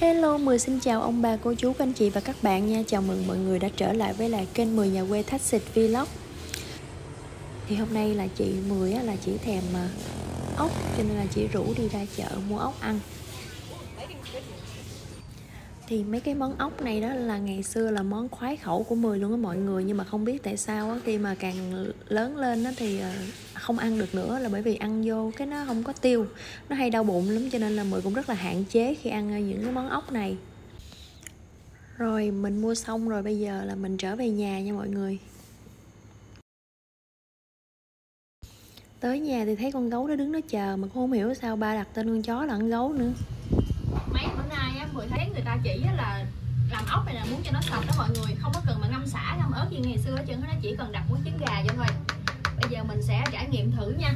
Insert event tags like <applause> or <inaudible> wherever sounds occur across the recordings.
Hello, mười xin chào ông bà, cô chú, anh chị và các bạn nha. Chào mừng mọi người đã trở lại với lại kênh 10 nhà quê Thách Xịt Vlog. Thì hôm nay là chị Mười là chỉ thèm ờ, ốc Cho nên là chị rủ đi ra chợ mua ốc ăn thì mấy cái món ốc này đó là ngày xưa là món khoái khẩu của mười luôn á mọi người. Nhưng mà không biết tại sao á, khi mà càng lớn lên á thì ờ, không ăn được nữa là bởi vì ăn vô cái nó không có tiêu. Nó hay đau bụng lắm cho nên là mười cũng rất là hạn chế khi ăn ờ, những cái món ốc này. Rồi, mình mua xong rồi bây giờ là mình trở về nhà nha mọi người. Tới nhà thì thấy con gấu nó đứng nó chờ mà cũng không hiểu sao ba đặt tên con chó là con gấu nữa mấy bữa nay á, mười thấy người ta chỉ là làm ốc này là muốn cho nó sạch đó mọi người, không có cần mà ngâm xả, ngâm ớt như ngày xưa hết trơn nó chỉ cần đặt muối trứng gà vô thôi. Bây giờ mình sẽ trải nghiệm thử nha.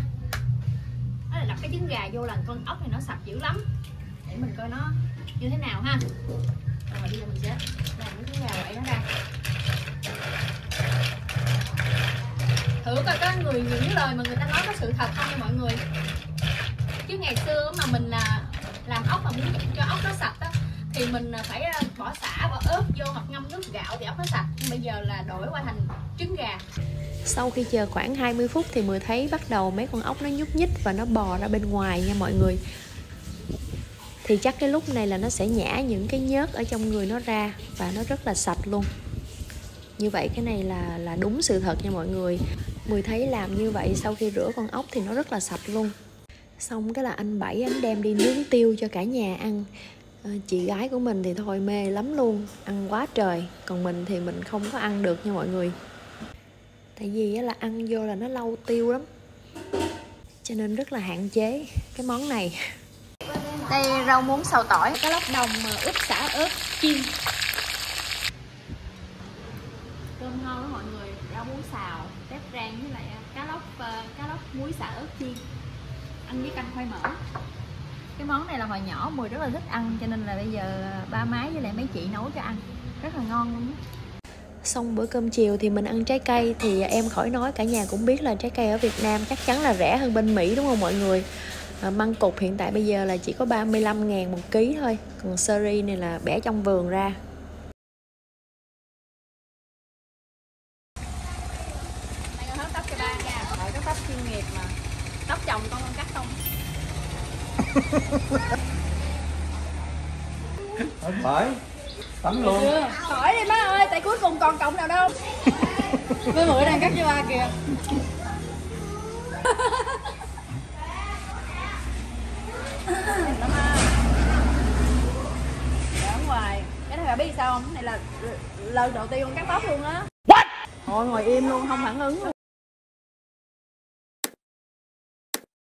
Đó là đặt cái trứng gà vô là con ốc này nó sạch dữ lắm. Để mình coi nó như thế nào ha. Rồi, bây giờ mình sẽ làm cái trứng gà vậy nó ra. Thử coi có người những lời mà người ta nói có sự thật không nha mọi người. Chứ ngày xưa mà mình là làm ốc mà muốn cho ốc nó sạch á, thì mình phải à, bỏ xả, bỏ ớt vô hoặc ngâm nước gạo thì ốc nó sạch. Nhưng bây giờ là đổi qua thành trứng gà. Sau khi chờ khoảng 20 phút thì Mười thấy bắt đầu mấy con ốc nó nhúc nhích và nó bò ra bên ngoài nha mọi người. Thì chắc cái lúc này là nó sẽ nhả những cái nhớt ở trong người nó ra và nó rất là sạch luôn. Như vậy cái này là là đúng sự thật nha mọi người. Mười thấy làm như vậy sau khi rửa con ốc thì nó rất là sạch luôn xong cái là anh bảy anh đem đi nướng tiêu cho cả nhà ăn. À, chị gái của mình thì thôi mê lắm luôn ăn quá trời. Còn mình thì mình không có ăn được nha mọi người. Tại vì là ăn vô là nó lâu tiêu lắm. Cho nên rất là hạn chế cái món này. Đây rau muống xào tỏi cá lóc đồng mà ướp xả ớt chiên. Cơm ngon đó mọi người. Rau muống xào tép rang với lại cá lóc cá lóc muối xả ớt chiên ăn với canh khoai mỡ. Cái món này là hồi nhỏ mùi rất là thích ăn cho nên là bây giờ ba má với lại mấy chị nấu cho ăn. Rất là ngon luôn xong bữa cơm chiều thì mình ăn trái cây thì em khỏi nói cả nhà cũng biết là trái cây ở Việt Nam chắc chắn là rẻ hơn bên Mỹ đúng không mọi người? À, măng cục hiện tại bây giờ là chỉ có 35 ngàn một ký thôi còn seri này là bẻ trong vườn ra đây con hớt tóc cho ba nha Đợi có tóc chuyên nghiệp mà tóc chồng con con cắt không phải tắm luôn. Hỏi đi má ơi tại cuối cùng còn cộng nào đâu. <laughs> Với bữa đang cắt cho ba kìa. Giỡn hoài. Cái này bà biết sao không? Cái này là lần đầu tiên con cắt tóc luôn á. What? Ngồi ngồi im luôn, không phản ứng luôn